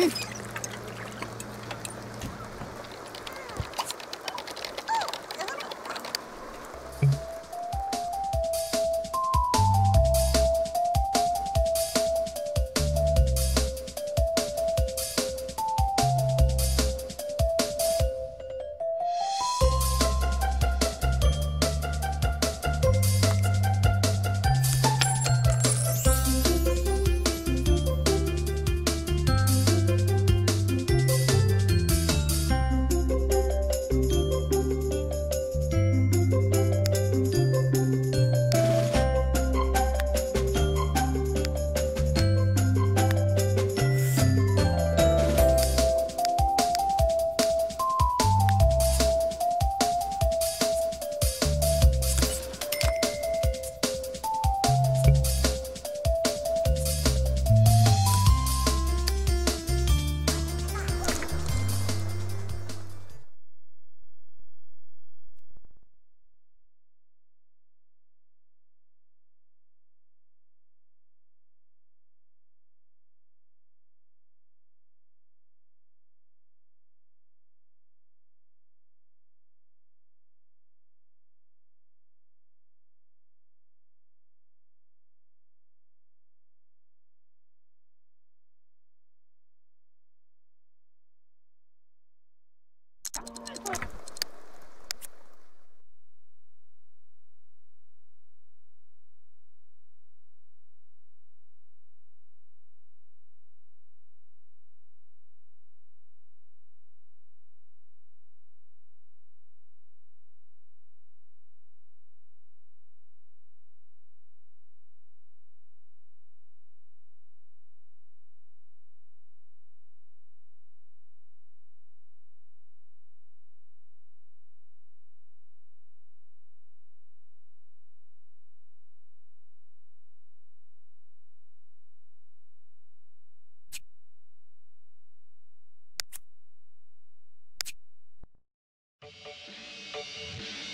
Hmph.